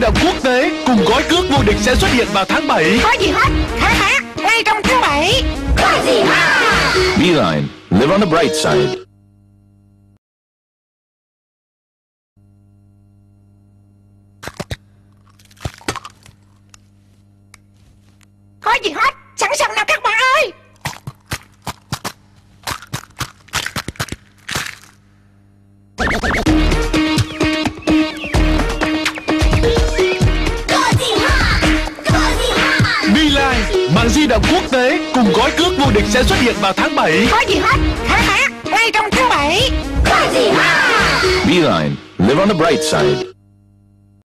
động quốc tế cùng gói cước vô địch sẽ xuất hiện vào tháng 7. Có gì hết? Khám phá ngay trong tháng 7 Có gì hết Beeline, live on the bright side. Có gì hết? Sẵn sàng nào các bạn Beeline, mạng di động quốc tế cùng gói cước vô địch sẽ xuất hiện vào tháng 7. Có gì hết Khám phá ngay trong tháng 7 Có gì hết Beeline, live on the bright side.